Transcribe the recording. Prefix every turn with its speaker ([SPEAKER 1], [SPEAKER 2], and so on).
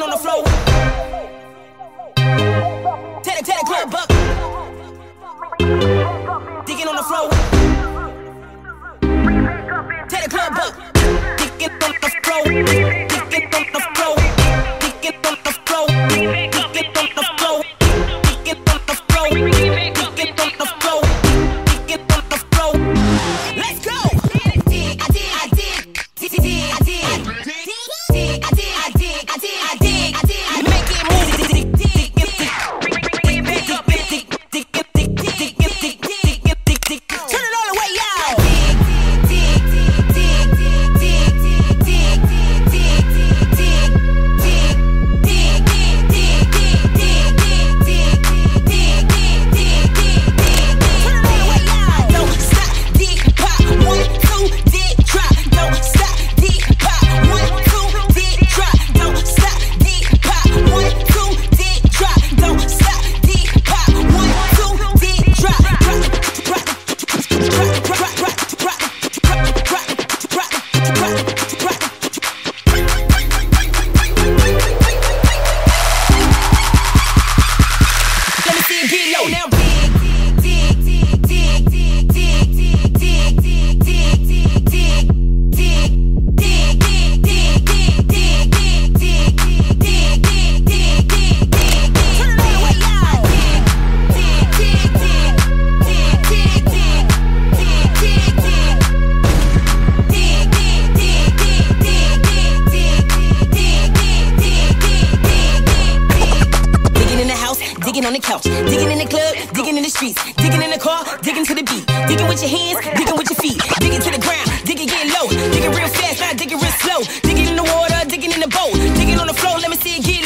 [SPEAKER 1] lean on the floor. Teddy, Teddy, club buck. Digging on the floor. Teddy, club buck. Digging on the digging on the couch, digging in the club, digging in the streets, digging in the car, digging to the beat, digging with your hands, digging with your feet, digging to the ground, digging getting low, digging real fast, not digging real slow, digging in the water, digging in the boat, digging on the floor, let me see it get